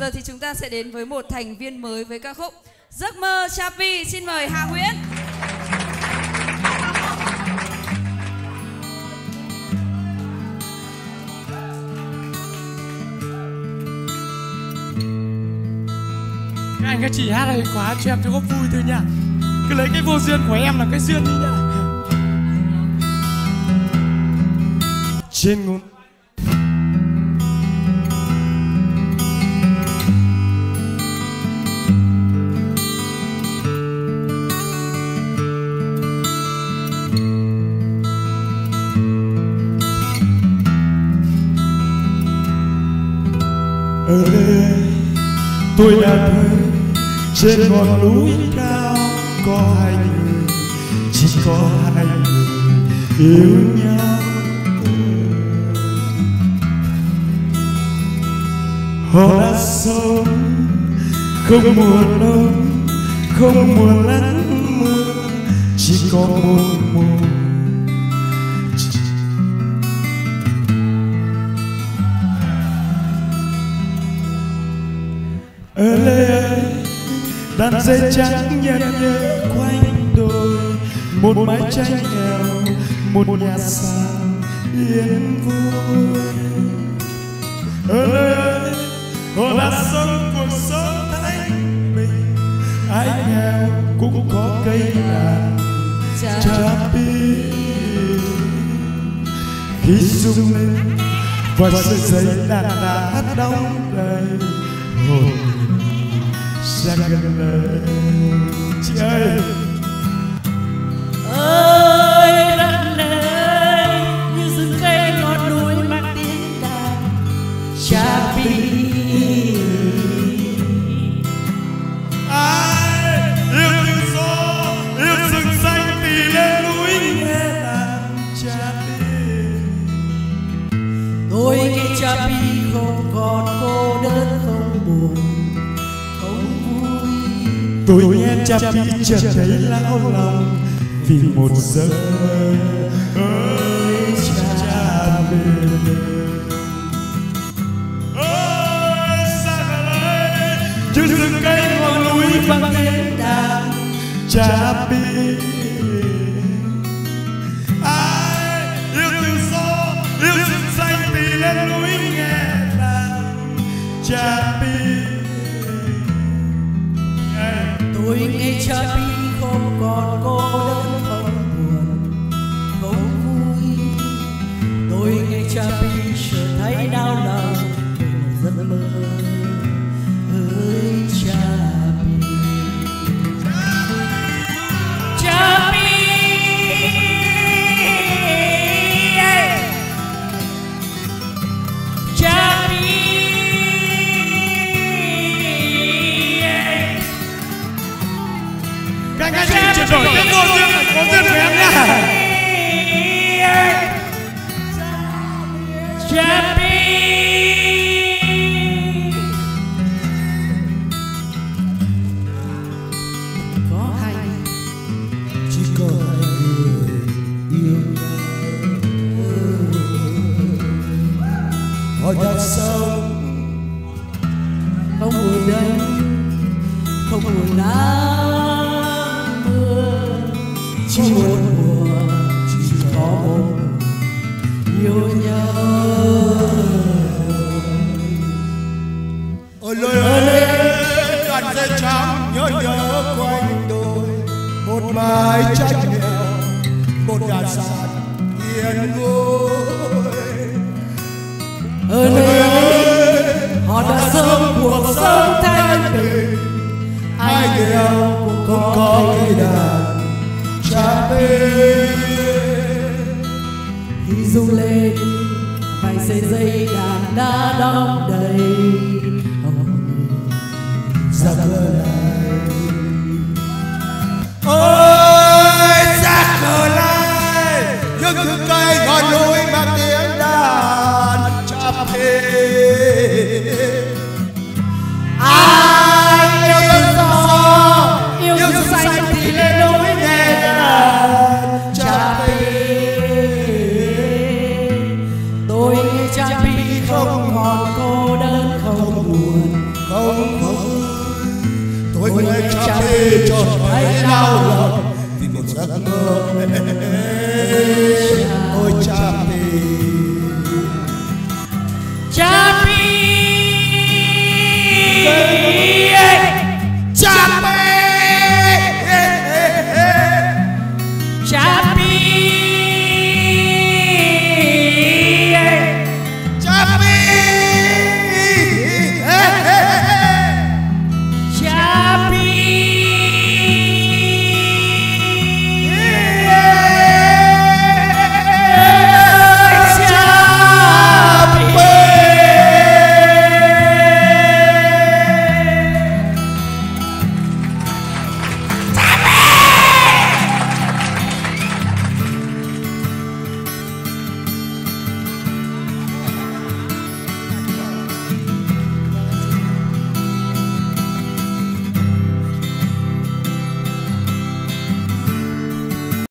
Giờ thì chúng ta sẽ đến với một thành viên mới với ca khúc Giấc mơ Chapi. Xin mời Hà Nguyễn. Các anh các chị hát hay quá cho em cho góp vui thôi nha Cứ lấy cái vô duyên của em là cái duyên đi nha Trên ngôn tôi đã thấy trên ngọn núi cao có hai người, chỉ có hai người yêu nhau. Họ đã sống không mùa đông không mùa nắng mưa, chỉ có một mùa đàn dây trắng nhẹ nhẹ quanh đồi. Một mái tranh nghèo một nhà sàn yên vui. Ở đây họ đã sống cuộc sống thanh bình. Ai nghèo cũng có cây đàn chapi khi rung lên và sợi dây đàn đã hát đong đầy. Hồn sẽ gần lên chị ơi ơi đất này như rừng cây ngọn núi mang tiếng đàn Chapi ai yêu tự gió yêu rừng xanh thì lên núi nghe đàn Chapi tôi nghĩ cha pi không còn cô đơn không buồn tôi nghe Chapi chợt thấy lão lòng, vì một giấc mơ ơi Chapi ơi xa ơi chưa rừng cây ngọn núi vang lên đàn cha ai có hai chỉ có người yêu họ đã sống không buồn đông không buồn nắng mưa chỉ đoàn dây trắng nhớ nhớ quanh đôi một mái tranh nghèo một nhà sàn yên vui. Ở nơi họ đã sống cuộc sống thanh bình ai nghèo cũng có cây đàn Chapi khi rung lên vài sợi dây đàn đã đong đầy Zakolai Ôi Zakolai Những thứ cây ngọn núi mà tiếng đàn chắp thề. Ai yêu thương gió, Yêu thương xanh thì lên núi nghe đàn chắp Tôi nghe chắp không còn cô đơn không buồn, không mình cha bê cho thấy đau lòng vì một giấc mơ ôi cha bê cha bê cha bê cha bê